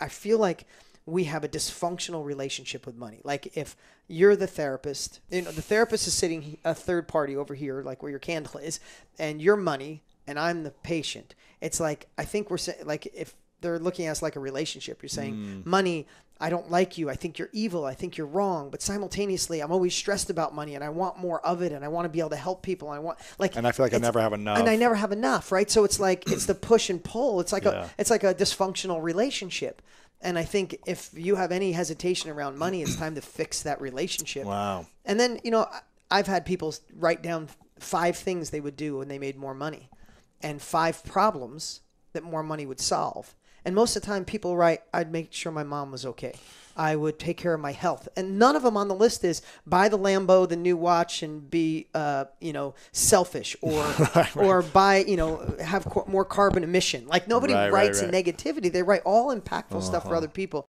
I feel like we have a dysfunctional relationship with money. Like if you're the therapist, you know, the therapist is sitting a third party over here, like where your candle is, and your money, and I'm the patient. It's like I think we're like if they're looking at us like a relationship. You're saying Mm. money. I don't like you. I think you're evil. I think you're wrong. But simultaneously, I'm always stressed about money, and I want more of it, and I want to be able to help people. I want like, And I feel like I never have enough. and I never have enough, right? So it's like it's the push and pull. It's like Yeah. a it's like a dysfunctional relationship. And I think if you have any hesitation around money, it's time to fix that relationship. Wow. And then you know, I've had people write down five things they would do when they made more money, and five problems that more money would solve. And most of the time, people write, "I'd make sure my mom was okay. I would take care of my health." And none of them on the list is buy the Lambo, the new watch, and be, uh, you know, selfish or or buy, you know, have more carbon emission. Like nobody Right, right, writes right. negativity. They write all impactful stuff for other people.